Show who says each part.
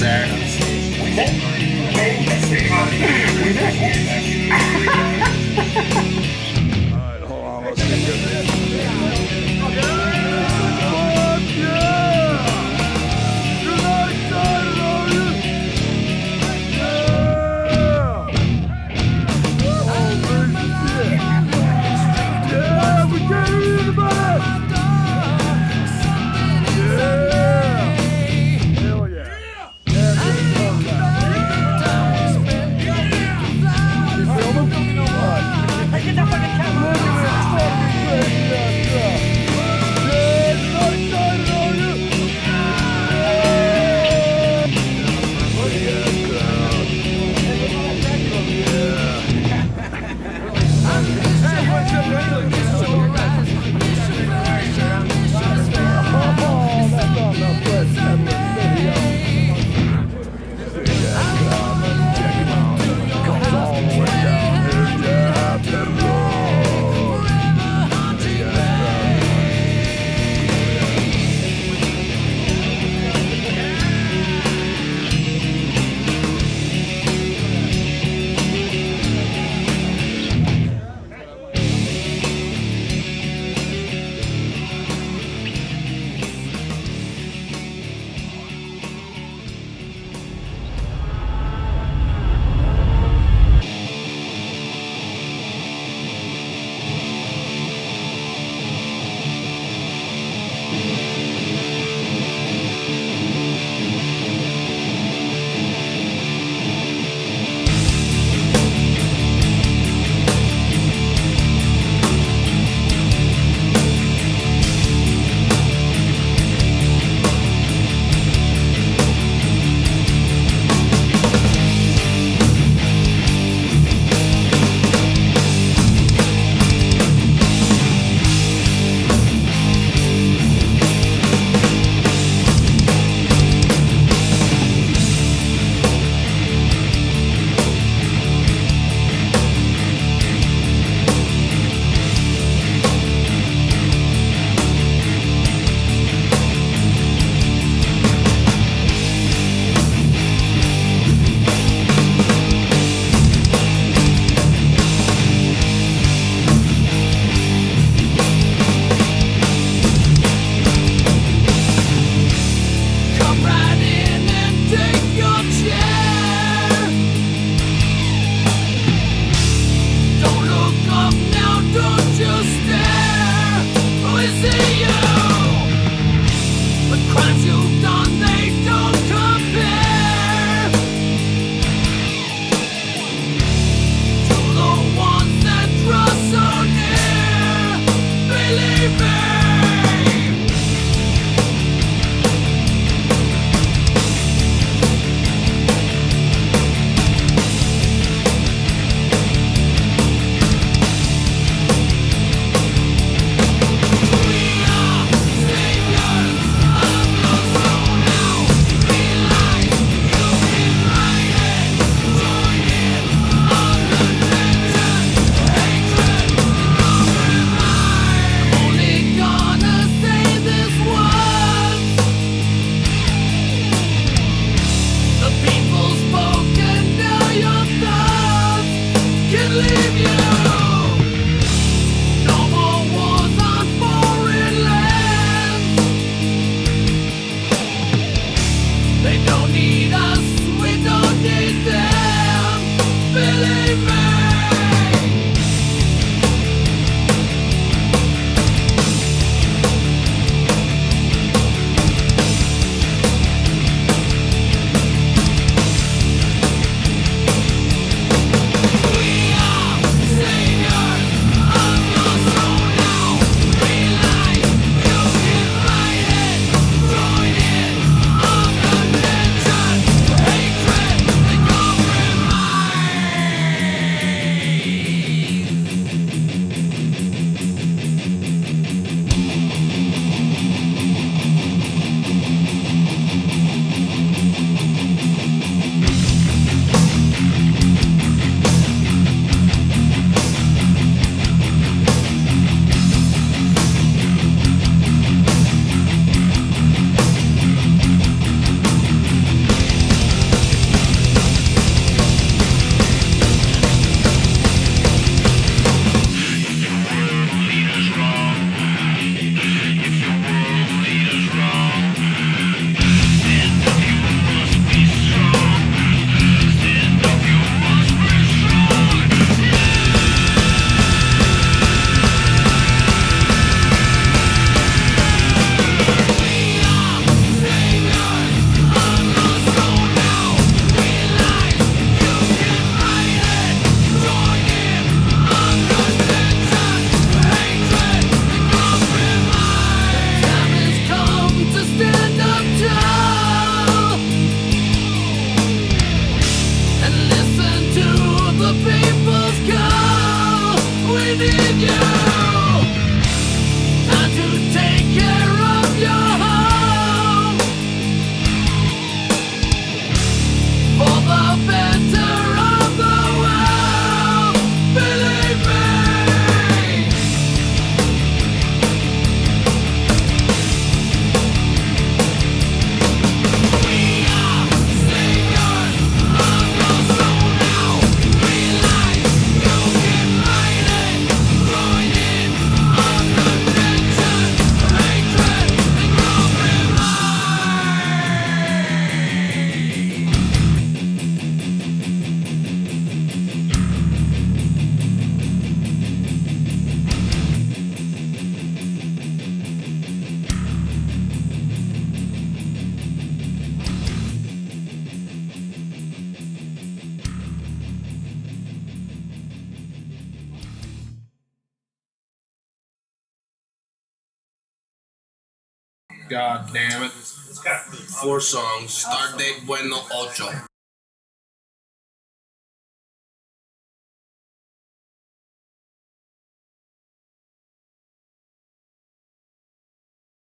Speaker 1: What's God damn it.
Speaker 2: Four songs. Start date bueno ocho.